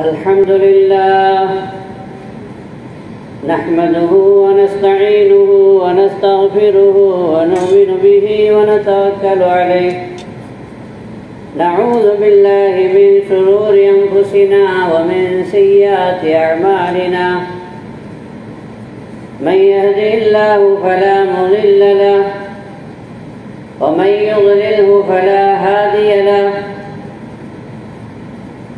الحمد لله نحمده ونستعينه ونستغفره ونؤمن به ونتوكل عليه. نعوذ بالله من شرور أنفسنا ومن سيئات أعمالنا. من يهده الله فلا مضل له ومن يضلله فلا هادي له.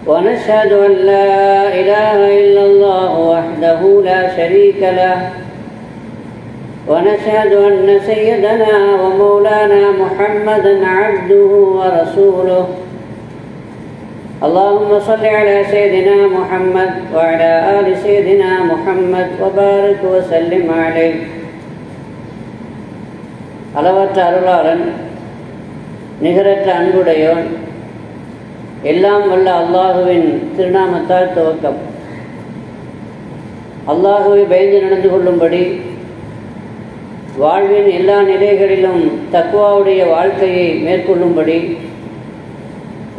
ونشهد أن لا إله إلا الله وحده لا شريك له. ونشهد أن سيدنا ومولانا محمدا عبده ورسوله. اللهم صل على سيدنا محمد وعلى آل سيدنا محمد وبارك وسلم عليه. அளவற்ற نهرت عن அன்புடையோன் எல்லாம் வல்ல அல்லாஹுவின் திருநாமத்தால் துவக்கம். அல்லாஹுவை பயந்து நடந்து கொள்ளும்படி வாழ்வின் எல்லா நிலைகளிலும் தக்குவாவுடைய வாழ்க்கையை மேற்கொள்ளும்படி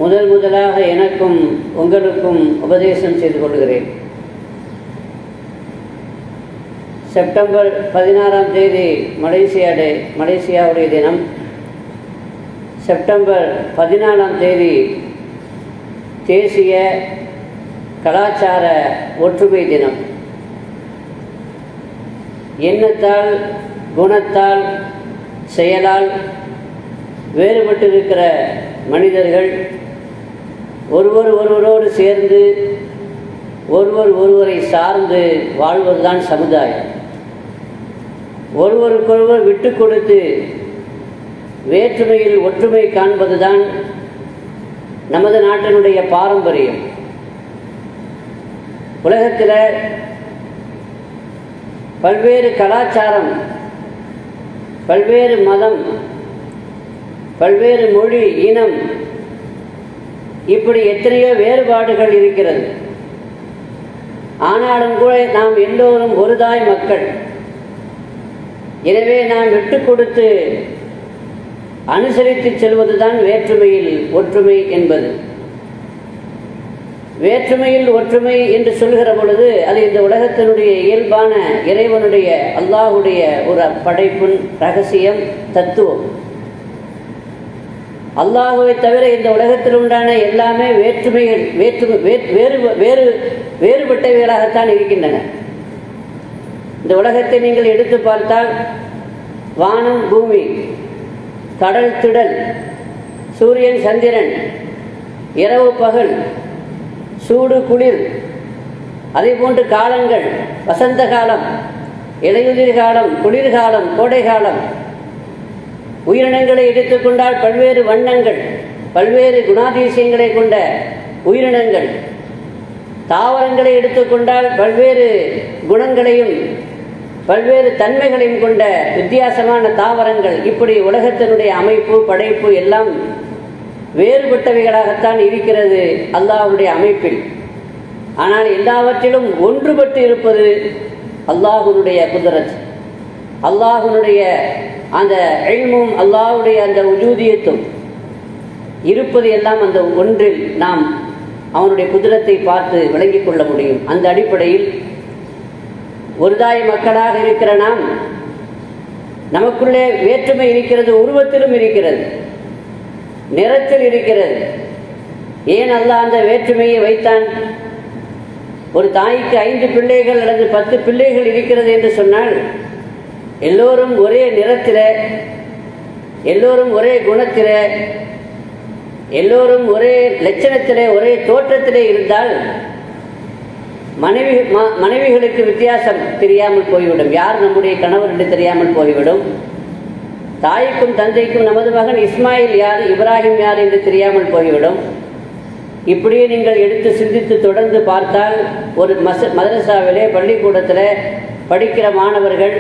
முதல் முதலாக எனக்கும் உங்களுக்கும் உபதேசம் செய்து கொள்கிறேன். செப்டம்பர் பதினாறாம் தேதி மலேசியா டே மலேசியாவுடைய தினம். செப்டம்பர் பதினாலாம் தேதி தேசிய கலாச்சார ஒற்றுமை தினம். எண்ணத்தால் குணத்தால் செயலால் வேறுபட்டிருக்கிற மனிதர்கள் ஒருவர் ஒருவரோடு சேர்ந்து ஒருவர் ஒருவரை சார்ந்து வாழ்வதுதான் சமுதாயம். ஒருவருக்கொருவர் விட்டு கொடுத்து வேற்றுமையில் ஒற்றுமை காண்பதுதான் நமது நாட்டினுடைய பாரம்பரியம். உலகத்தில் பல்வேறு கலாச்சாரம் பல்வேறு மதம் பல்வேறு மொழி இனம் இப்படி எத்தனையோ வேறுபாடுகள் இருக்கிறது. ஆனாலும் கூட நாம் எல்லோரும் ஒரு தாய் மக்கள். எனவே நாம் விட்டு கொடுத்து அனுசரித்து செல்வதுதான் வேற்றுமையில் ஒற்றுமை என்பது. வேற்றுமையில் ஒற்றுமை என்று சொல்கிற பொழுது அது இந்த உலகத்தினுடைய இயல்பான இறைவனுடைய அல்லாஹுடைய ஒரு படைப்பின் ரகசியம் தத்துவம். அல்லாஹுவை தவிர இந்த உலகத்தில் உண்டான எல்லாமே வேற்றுமைகள் வேற்று வேறு வேறு வேறுபட்டவைகளாகத்தான் இருக்கின்றன. இந்த உலகத்தை நீங்கள் எடுத்து பார்த்தால் வானம் பூமி கடல் திடல் சூரியன் சந்திரன் இரவு பகல் சூடு குளிர் அதே போன்று காலங்கள் வசந்த காலம் இலையுதிர் காலம் குளிர்காலம் கோடை காலம். உயிரினங்களை எடுத்துக்கொண்டால் பல்வேறு வண்ணங்கள் பல்வேறு குணாதிசயங்களை கொண்ட உயிரினங்கள். தாவரங்களை எடுத்துக்கொண்டால் பல்வேறு குணங்களையும் பல்வேறு தன்மைகளையும் கொண்ட வித்தியாசமான தாவரங்கள் இப்படி உலகத்தினுடைய அமைப்பு படைப்பு எல்லாம் வேறுபட்டவைகளாகத்தான் இருக்கிறது அல்லாஹுடைய அமைப்பில். ஆனால் எல்லாவற்றிலும் ஒன்றுபட்டு இருப்பது அல்லாஹுனுடைய குதிரத். அல்லாஹுனுடைய அந்த எழ்மும் அல்லாஹுடைய அந்த உஜூதியத்தும் இருப்பது எல்லாம் அந்த ஒன்றில் நாம் அவனுடைய குதிரத்தை பார்த்து விளங்கிக் கொள்ள முடியும். அந்த அடிப்படையில் ஒரு தாய் மக்களாக இருக்கிற நாம் நமக்குள்ளே வேற்றுமை இருக்கிறது உருவத்திலும் இருக்கிறது நிறத்தில் இருக்கிறது. ஏன் அல்ல அந்த வேற்றுமையை வைத்தான்? ஒரு தாய்க்கு ஐந்து பிள்ளைகள் அல்லது பத்து பிள்ளைகள் இருக்கிறது என்று சொன்னால் எல்லோரும் ஒரே நிறத்தில் எல்லோரும் ஒரே குணத்தில் எல்லோரும் ஒரே லட்சணத்திலே ஒரே தோற்றத்திலே இருந்தால் மனைவி மனைவிகளுக்கு வித்தியாசம் தெரியாமல் போய்விடும். யார் நம்முடைய கணவர் என்று தெரியாமல் போய்விடும்? தாய்க்கும் தந்தைக்கும் நமது மகன் இஸ்மாயில் யார் இப்ராஹிம் யார் என்று தெரியாமல் போய்விடும். இப்படியே நீங்கள் எடுத்து சிந்தித்து தொடர்ந்து பார்த்தால் ஒரு மச மதரசாவிலே பள்ளிக்கூடத்தில் படிக்கிற மாணவர்கள்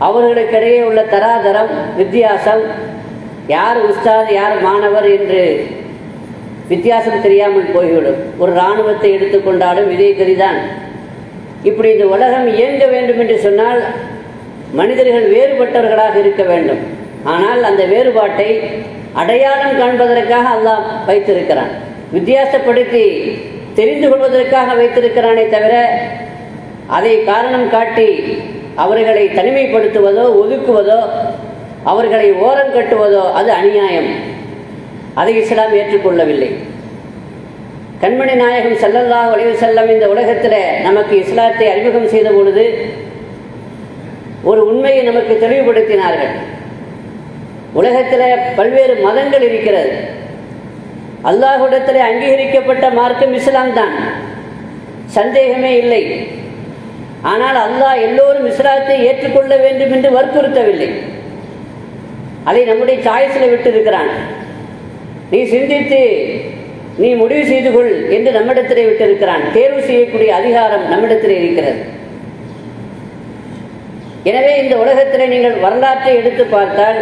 அவர்களுக்கிடையே உள்ள தராதரம் வித்தியாசம் யார் உஸ்தாத் யார் மாணவர் என்று வித்தியாசம் தெரியாமல் போய்விடும். ஒரு இராணுவத்தை எடுத்துக்கொண்டாலும் இதே கதிதான். இப்படி இந்த உலகம் இயங்க வேண்டும் என்று சொன்னால் மனிதர்கள் வேறுபட்டவர்களாக இருக்க வேண்டும். ஆனால் அந்த வேறுபாட்டை அடையாளம் காண்பதற்காக அல்லாஹ் வைத்திருக்கிறான். வித்தியாசப்படுத்தி தெரிந்து கொள்வதற்காக வைத்திருக்கிறானே தவிர அதை காரணம் காட்டி அவர்களை தனிமைப்படுத்துவதோ ஒதுக்குவதோ அவர்களை ஓரம் கட்டுவதோ அது அநியாயம். அதை இஸ்லாம் ஏற்றுக்கொள்ளவில்லை. கண்மணி நாயகம் செல்லல்லா உலக செல்லம் இந்த உலகத்தில் நமக்கு இஸ்லாத்தை அறிமுகம் செய்த பொழுது ஒரு உண்மையை நமக்கு தெளிவுபடுத்தினார்கள். உலகத்தில் பல்வேறு மதங்கள் இருக்கிறது. அல்லாஹுடத்தில் அங்கீகரிக்கப்பட்ட மார்க்கம் இஸ்லாம் தான். சந்தேகமே இல்லை. ஆனால் அல்லாஹ் எல்லோரும் இஸ்லாத்தை ஏற்றுக்கொள்ள வேண்டும் என்று வற்புறுத்தவில்லை. அதை நம்முடைய சாய்ஸில் விட்டிருக்கிறான். நீ சிந்தித்து நீ முடிவு செய்து கொள் என்று நம்மிடத்திலே விட்டிருக்கிறான். தேர்வு செய்யக்கூடிய அதிகாரம் நம்மிடத்திலே இருக்கிறது. எனவே இந்த உலகத்திலே நீங்கள் வரலாற்றை எடுத்து பார்த்தால்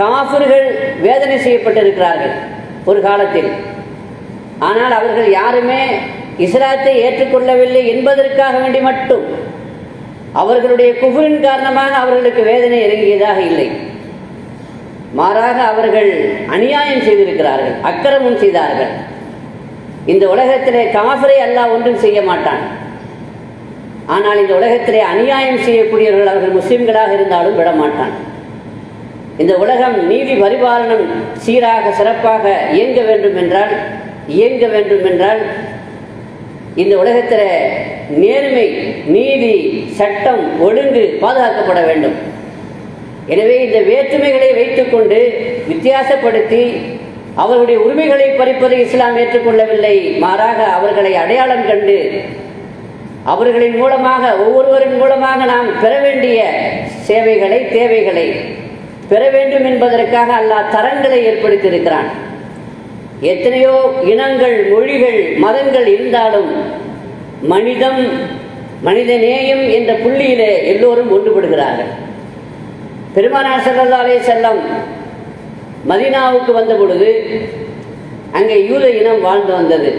காஃபிர்கள் வேதனை செய்யப்பட்டிருக்கிறார்கள் ஒரு காலத்தில். ஆனால் அவர்கள் யாருமே இஸ்லாத்தை ஏற்றுக்கொள்ளவில்லை என்பதற்காக வேண்டி மட்டும் அவர்களுடைய குஃபரின் காரணமாக அவர்களுக்கு வேதனை இறங்கியதாக இல்லை. மாறாக அவர்கள் அநியாயம் செய்திருக்கிறார்கள் அக்கிரமம் செய்தார்கள். இந்த உலகத்திலே காஃபரை அல்லாஹ் ஒன்றும் செய்ய மாட்டான். ஆனால் இந்த உலகத்திலே அநியாயம் செய்யக்கூடியவர்கள் அவர்கள் முஸ்லிம்களாக இருந்தாலும் விட மாட்டான் இந்த உலகம் நீதி பரிபாலனம் சீராக சிறப்பாக இயங்க வேண்டும் என்றால் இயங்க வேண்டும் என்றால் இந்த உலகத்தில் நேர்மை நீதி சட்டம் ஒழுங்கு பாதுகாக்கப்பட வேண்டும். எனவே இந்த வேற்றுமைகளை வைத்துக்கொண்டு வித்தியாசப்படுத்தி அவர்களுடைய உரிமைகளை பறிப்பதை இஸ்லாம் ஏற்றுக்கொள்ளவில்லை. மாறாக அவர்களை அடையாளம் கண்டு அவர்களின் மூலமாக ஒவ்வொருவரின் மூலமாக நாம் பெற வேண்டிய சேவைகளை தேவைகளை பெற வேண்டும் என்பதற்காக அல்லாஹ் தரங்களை ஏற்படுத்தியிருக்கிறான். எத்தனையோ இனங்கள் மொழிகள் மதங்கள் இருந்தாலும் மனிதம் மனித நேயம் என்ற புள்ளியிலே எல்லோரும் ஒன்றுபடுகிறார்கள். பெருமானார் சரதாலே செல்லம் மதினாவுக்கு வந்த பொழுது அங்கே யூத இனம் வாழ்ந்து வந்தது.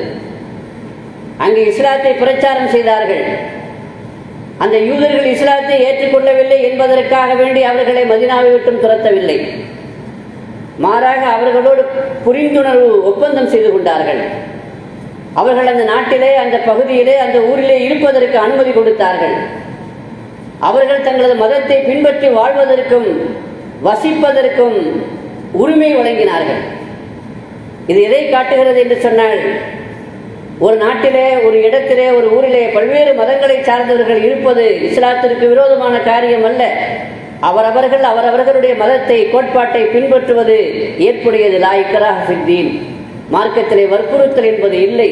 அங்கே இஸ்லாத்தை பிரச்சாரம் செய்தார்கள். அந்த யூதர்கள் இஸ்லாத்தை ஏற்றுக்கொள்ளவில்லை என்பதற்காக வேண்டி அவர்களை மதினாவை விட்டும் துரத்தவில்லை. மாறாக அவர்களோடு புரிந்துணர்வு ஒப்பந்தம் செய்து கொண்டார்கள். அவர்கள் அந்த நாட்டிலே அந்த பகுதியிலே அந்த ஊரிலே இருப்பதற்கு அனுமதி கொடுத்தார்கள். அவர்கள் தங்களது மதத்தை பின்பற்றி வாழ்வதற்கும் வசிப்பதற்கும் உரிமை வழங்கினார்கள். இது எதை காட்டுகிறது என்று சொன்னால் ஒரு நாட்டிலே ஒரு இடத்திலே ஒரு ஊரிலே பல்வேறு மதங்களை சார்ந்தவர்கள் இருப்பது இஸ்லாத்திற்கு விரோதமான காரியம் அல்ல. அவரவர்கள் அவரவர்களுடைய மதத்தை கோட்பாட்டை பின்பற்றுவது ஏற்புடையது லாய்க்கராக சித்தீன் மார்க்கத்திலே வற்புறுத்தல் என்பது இல்லை.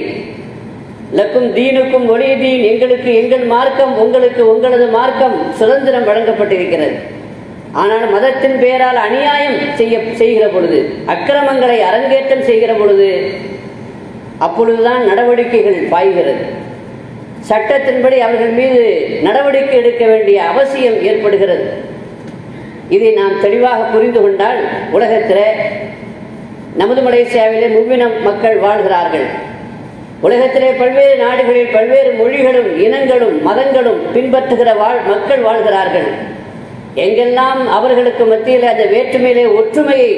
லக்கும் தீனுக்கும் ஒளி தீன் எங்களுக்கு எங்கள் மார்க்கம் உங்களுக்கு உங்களது மார்க்கம் சுதந்திரம் வழங்கப்பட்டிருக்கிறது. ஆனால் மதத்தின் பெயரால் அநியாயம் செய்ய செய்கிற பொழுது அக்கிரமங்களை அரங்கேற்றம் செய்கிற பொழுது அப்பொழுதுதான் நடவடிக்கைகள் பாய்கிறது. சட்டத்தின்படி அவர்கள் மீது நடவடிக்கை எடுக்க வேண்டிய அவசியம் ஏற்படுகிறது. இதை நாம் தெளிவாக புரிந்து கொண்டால் உலகத்தில் நமது மலேசியாவிலே முவ்வினம் மக்கள் வாழ்கிறார்கள். உலகத்திலே பல்வேறு நாடுகளில் பல்வேறு மொழிகளும் இனங்களும் மதங்களும் பின்பற்றுகிற வாழ் மக்கள் வாழ்கிறார்கள். எங்கெல்லாம் அவர்களுக்கு மத்தியில் அந்த வேற்றுமையிலே ஒற்றுமையை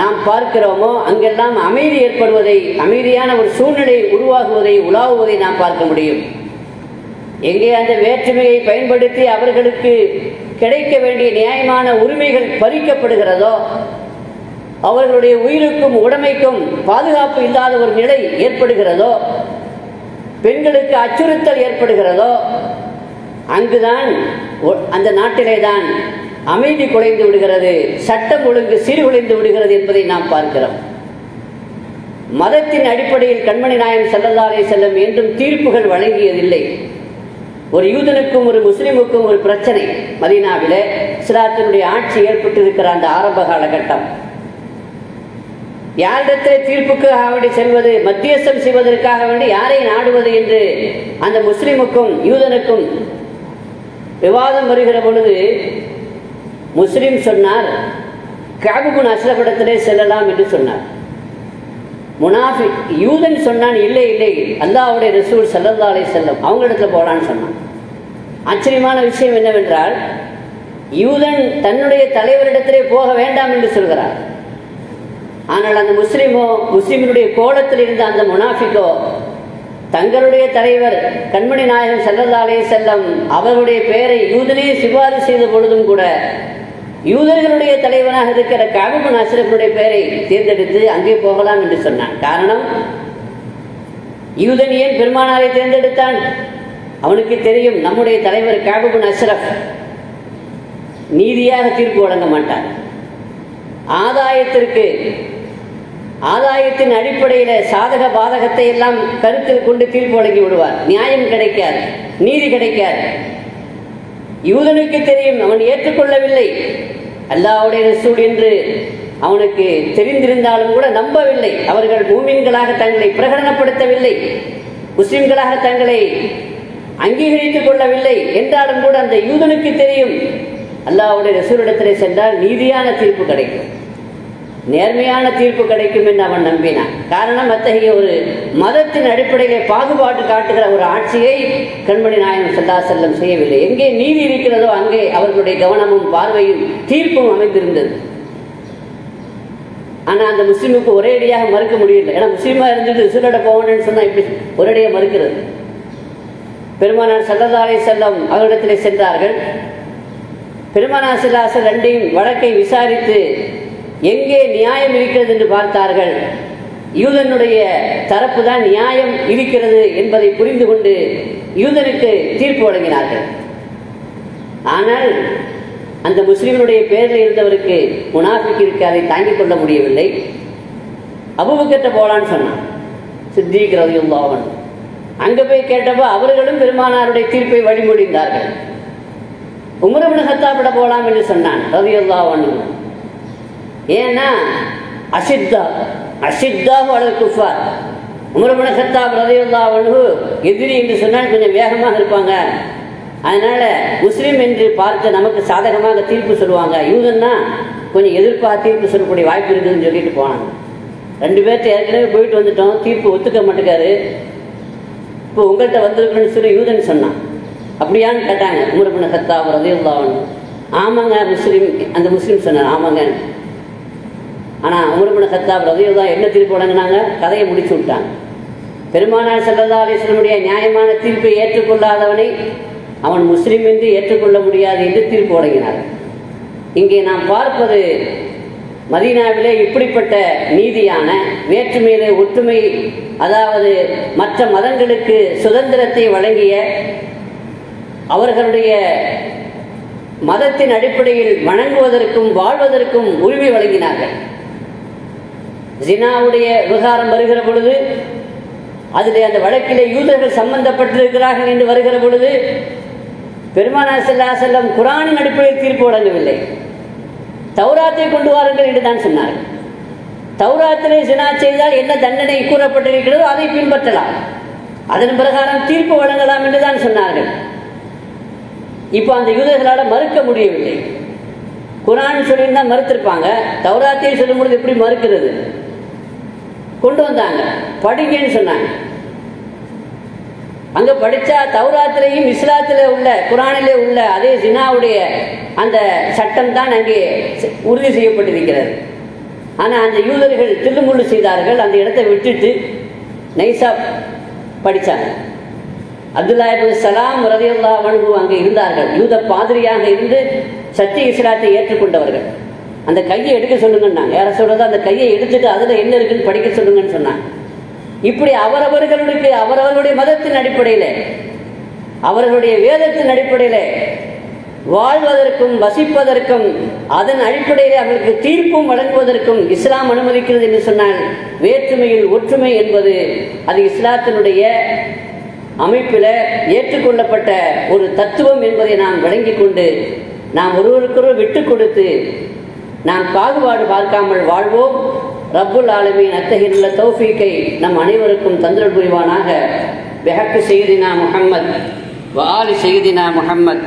நாம் பார்க்கிறோமோ அங்கெல்லாம் அமைதி ஏற்படுவதை அமைதியான ஒரு சூழ்நிலை உருவாகுவதை உலாவுவதை நாம் பார்க்க முடியும். எங்கே அந்த வேற்றுமையை பயன்படுத்தி அவர்களுக்கு கிடைக்க வேண்டிய நியாயமான உரிமைகள் பறிக்கப்படுகிறதோ அவர்களுடைய உயிருக்கும் உடமைக்கும் பாதுகாப்பு இல்லாத ஒரு நிலை ஏற்படுகிறதோ பெண்களுக்கு அச்சுறுத்தல் ஏற்படுகிறதோ அங்குதான் அந்த நாட்டிலே தான் அமைதி குலைந்து விடுகிறது சட்டம் ஒழுங்கு சீர்குலைந்து விடுகிறது என்பதை நாம் பார்க்கிறோம். மதத்தின் அடிப்படையில் கண்மணி நாயம் செல்லதாலே செல்லும் என்றும் தீர்ப்புகள் வழங்கியதில்லை. ஒரு யூதனுக்கும் ஒரு முஸ்லிமுக்கும் ஒரு பிரச்சனை. மதீனாவில் சிலாத்தினுடைய ஆட்சி ஏற்பட்டிருக்கிற அந்த ஆரம்ப காலகட்டம். யாரிடத்தில் தீர்ப்புக்காக வேண்டி செல்வது மத்தியஸ்தம் செய்வதற்காக வேண்டி யாரை நாடுவது என்று அந்த முஸ்லிமுக்கும் யூதனுக்கும் விவாதம் வருகிற பொழுது முஸ்லிம் சொன்னார் காபுகுன் அஸ்லபடத்திலே செல்லலாம் என்று சொன்னார். முனாஃபி யூதன் சொன்னான் இல்லை இல்லை அல்லாவுடைய ரசூல் செல்லல்லாலே செல்லும் அவங்களிடத்துல போகலான்னு சொன்னான். ஆச்சரியமான விஷயம் என்னவென்றால் யூதன் தன்னுடைய தலைவரிடத்திலே போக வேண்டாம் என்று சொல்கிறார். ஆனால் அந்த முஸ்லிமோ முஸ்லிமினுடைய கோலத்தில் இருந்த அந்த முனாஃபிக்கோ தங்களுடைய தலைவர் கண்மணி நாயகம் செல்லல்லாலே செல்லம் அவருடைய பெயரை யூதனே சிபாரிசு செய்த பொழுதும் கூட யூதர்களுடைய தலைவனாக இருக்கிற காபிபன் அஸ்ரஃபனுடைய பெயரை தேர்ந்தெடுத்து அங்கே போகலாம் என்று சொன்னான். காரணம் யூதன் ஏன் பெருமானாரை தேர்ந்தெடுத்தான்? அவனுக்கு தெரியும் நம்முடைய தலைவர் காபிபன் அஸ்ரஃப் நீதியாக தீர்ப்பு வழங்க மாட்டார். ஆதாயத்திற்கு ஆதாயத்தின் அடிப்படையில் சாதக பாதகத்தை எல்லாம் கருத்தில் கொண்டு தீர்ப்பு வழங்கி விடுவார். நியாயம் கிடைக்காது நீதி கிடைக்காது. யூதனுக்கு தெரியும் அவன் ஏற்றுக்கொள்ளவில்லை. அல்லாவுடைய ரசூல் என்று அவனுக்கு தெரிந்திருந்தாலும் கூட நம்பவில்லை. அவர்கள் மூமின்களாக தங்களை பிரகடனப்படுத்தவில்லை. முஸ்லிம்களாக தங்களை அங்கீகரித்துக் கொள்ளவில்லை. என்றாலும் கூட அந்த யூதனுக்கு தெரியும். அல்லாவுடைய ரசூலிடத்திலே சென்றால் நீதியான தீர்ப்பு கிடைக்கும். நேர்மையான தீர்ப்பு கிடைக்கும் என்று அவன் நம்பினான். காரணம் அத்தகைய ஒரு மதத்தின் அடிப்படையிலே பாகுபாடு காட்டுகிற ஒரு ஆட்சியை கண்மணி நாயகம் செல்லா செல்லம் செய்யவில்லை. எங்கே நீதி இருக்கிறதோ அங்கே அவர்களுடைய கவனமும் பார்வையும் தீர்ப்பும் அமைந்திருந்தது. ஆனால் அந்த முஸ்லீமுக்கு ஒரேடியாக மறுக்க முடியல ஏன்னா முஸ்லீமாக இருந்துட்டு சூரட போகணும்னு சொன்னால் இப்படி ஒரேடியாக மறுக்கிறது? பெருமானார் சல்லதாரை செல்லம் அவரிடத்திலே சென்றார்கள். பெருமானார் செல்லாசல் ரெண்டையும் வழக்கை விசாரித்து எங்கே நியாயம் இருக்கிறது என்று பார்த்தார்கள். யூதனுடைய தரப்பு தான் நியாயம் இருக்கிறது என்பதை புரிந்து கொண்டு யூதனுக்கு தீர்ப்பு வழங்கினார்கள். ஆனால் அந்த முஸ்லிம்களுடைய பேரில் இருந்தவருக்கு முனாஃபிக் இருக்கு அதை தாங்கிக் கொள்ள முடியவில்லை. அபுபக்கர்ட்ட போலான்னு சொன்னான். சித்திக் ரவியுல்லாவன் அங்கே போய் கேட்டப்போ அவர்களும் பெருமானாருடைய தீர்ப்பை வழிமொழிந்தார்கள். உமரபின் ஹத்தாப்பிட போலாம் என்று சொன்னான் ரவியுல்லாவன் ஏன்னா அசித்தா அசித்தா அல்லது குஃபார். சத்தா ஹத்தாப் ரவியுல்லாவனு எதிரி என்று சொன்னால் கொஞ்சம் வேகமாக இருப்பாங்க. அதனால முஸ்லீம் என்று பார்த்து நமக்கு சாதகமாக தீர்ப்பு சொல்லுவாங்க. யூதன்னா கொஞ்சம் எதிர்ப்பாக தீர்ப்பு சொல்லக்கூடிய வாய்ப்பு இருக்குதுன்னு சொல்லிட்டு போனாங்க. ரெண்டு பேர்த்த ஏற்கனவே போயிட்டு வந்துட்டோம். தீர்ப்பு ஒத்துக்க மாட்டேக்காரு இப்போ உங்கள்கிட்ட வந்திருக்குன்னு சொல்லி யூதன் சொன்னான். அப்படியான்னு கேட்டாங்க. உமரபின் சத்தா ரதியுல்லாவன் ஆமாங்க முஸ்லீம் அந்த முஸ்லீம் சொன்னார். ஆமாங்க. ஆனால் உமரபின் ஹத்தாப் ரதியுல்லா என்ன தீர்ப்பு வழங்கினாங்க? கதையை முடிச்சு விட்டாங்க. பெருமானார் சல்லல்லா அலிஸ்லமுடைய நியாயமான தீர்ப்பை ஏற்றுக்கொள்ளாதவனை அவன் முஸ்லீம் என்று ஏற்றுக்கொள்ள முடியாது என்று தீர்ப்பு வழங்கினார். இங்கே நாம் பார்ப்பது மதீனாவிலே இப்படிப்பட்ட நீதியான வேற்றுமையிலே ஒற்றுமை அதாவது மற்ற மதங்களுக்கு சுதந்திரத்தை வழங்கிய அவர்களுடைய மதத்தின் அடிப்படையில் வணங்குவதற்கும் வாழ்வதற்கும் உரிமை வழங்கினார்கள். ஜினாவுடைய விவகாரம் வருகிற பொழுது அதில் அந்த வழக்கிலே யூதர்கள் சம்பந்தப்பட்டிருக்கிறார்கள் என்று வருகிற பொழுது பெருமானா செல்லா செல்லம் குரானின் அடிப்படையில் தீர்ப்பு வழங்கவில்லை. தௌராத்தை கொண்டு வாருங்கள் என்று தான் சொன்னார்கள். தௌராத்திலே சினா செய்தால் என்ன தண்டனை கூறப்பட்டிருக்கிறதோ அதை பின்பற்றலாம். அதன் பிரகாரம் தீர்ப்பு வழங்கலாம் என்று தான் சொன்னார்கள். இப்போ அந்த யூதர்களால் மறுக்க முடியவில்லை. குரான் சொல்லியிருந்தா மறுத்திருப்பாங்க. தௌராத்தையை சொல்லும் பொழுது எப்படி மறுக்கிறது? கொண்டு வந்தாங்க. படிங்கன்னு சொன்னாங்க. அங்க படிச்சா தௌராத்திலையும் இஸ்லாத்திலே உள்ள குரானிலே உள்ள அதே ஜினாவுடைய அந்த சட்டம் தான் அங்கே உறுதி செய்யப்பட்டிருக்கிறது. ஆனால் அந்த யூதர்கள் தில்லுமுள்ளு செய்தார்கள். அந்த இடத்தை விட்டுட்டு நைசா படித்தாங்க அப்துல்லா சலாம் ரதியுல்லா வன்கு அங்கே இருந்தார்கள். யூத பாதிரியாக இருந்து சத்திய இஸ்லாத்தை ஏற்றுக்கொண்டவர்கள். அந்த கையை எடுக்க சொல்லுங்கன்னாங்க. யாரை சொல்றது அந்த கையை எடுத்துட்டு அதில் என்ன இருக்குன்னு படிக்க சொல்லுங்கன்னு சொன்னாங்க. இப்படி அவரவர்களுக்கு அவரவர்களுடைய மதத்தின் அடிப்படையில் அவர்களுடைய வேதத்தின் அடிப்படையில் வாழ்வதற்கும் வசிப்பதற்கும் அதன் அடிப்படையில் அவர்களுக்கு தீர்ப்பும் வழங்குவதற்கும் இஸ்லாம் அனுமதிக்கிறது என்று சொன்னால் வேற்றுமையில் ஒற்றுமை என்பது அது இஸ்லாத்தினுடைய அமைப்பில் ஏற்றுக்கொள்ளப்பட்ட ஒரு தத்துவம் என்பதை நாம் விளங்கிக் கொண்டு நாம் ஒருவருக்கொருவர் விட்டு கொடுத்து நாம் பாகுபாடு பார்க்காமல் வாழ்வோம். ரப்புல் ஆலமின் அத்தகையுள்ள தௌஃபீக்கை நம் அனைவருக்கும் தந்திரல் புரிவானாக. பெஹக்கு செய்தினா முகம்மத் வாலி செய்தினா முகம்மத்